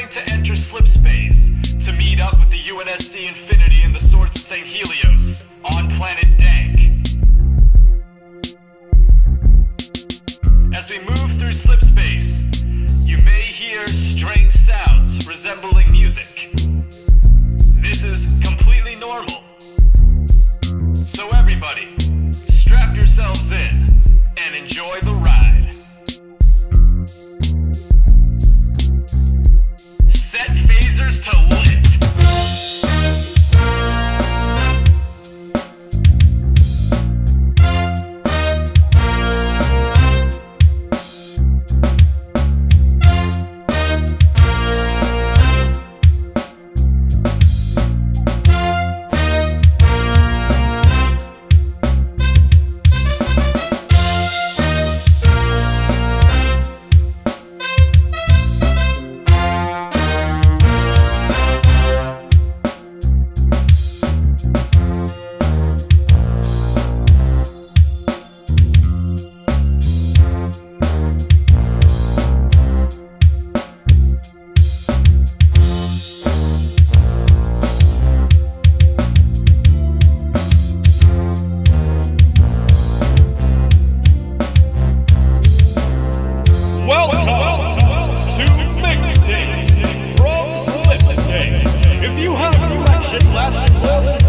preparing to enter slip space to meet up with the UNSC Infinity and the source of Sanghelios on planet Dank. As we move through slip space, you may hear strange sounds resembling music. This is completely normal. So everybody, strap yourselves in and enjoy the ride. Astros,